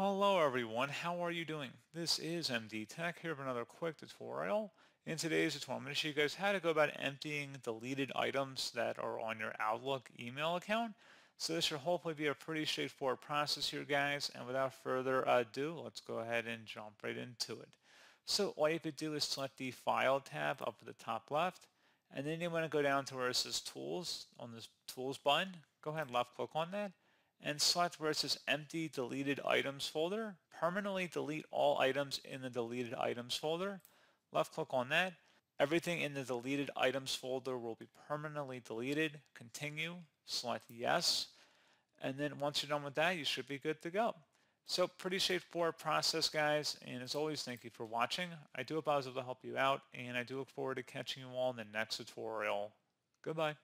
Hello everyone, how are you doing? This is MD Tech here with another quick tutorial. In today's tutorial, I'm going to show you guys how to go about emptying deleted items that are on your Outlook email account. So this should hopefully be a pretty straightforward process here guys, and without further ado, let's go ahead and jump right into it. So all you have to do is select the File tab up at the top left, and then you want to go down to where it says Tools, on this Tools button, go ahead and left click on that, and select where it says empty deleted items folder. Permanently delete all items in the deleted items folder. Left click on that. Everything in the deleted items folder will be permanently deleted. Continue. Select yes. And then once you're done with that, you should be good to go. So pretty straightforward process, guys. And as always, thank you for watching. I do hope I was able to help you out, and I do look forward to catching you all in the next tutorial. Goodbye.